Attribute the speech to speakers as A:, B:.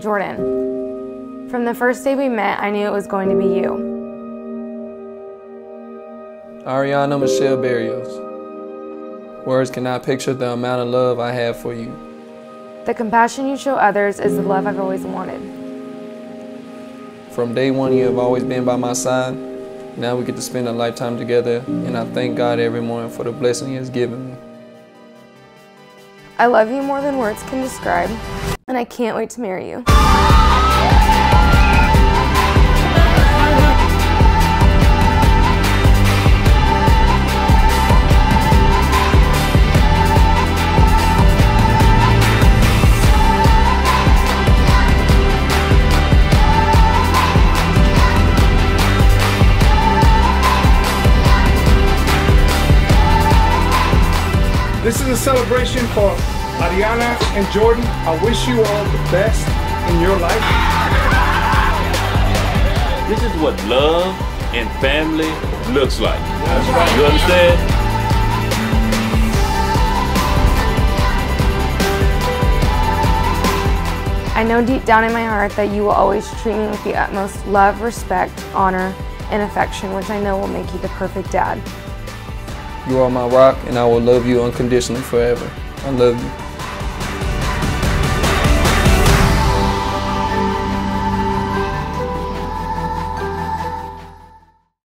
A: Jordan. From the first day we met, I knew it was going to be you.
B: Ariana Michelle Barrios. Words cannot picture the amount of love I have for you.
A: The compassion you show others is the love I've always wanted.
B: From day one, you have always been by my side. Now we get to spend a lifetime together, and I thank God every morning for the blessing He has given me.
A: I love you more than words can describe, and I can't wait to marry you.
C: This is a celebration for Ariana and Jordan. I wish you all the best in your life.
D: This is what love and family looks like. You understand?
A: I know deep down in my heart that you will always treat me with the utmost love, respect, honor, and affection, which I know will make you the perfect dad.
B: You are my rock, and I will love you unconditionally forever. I love you.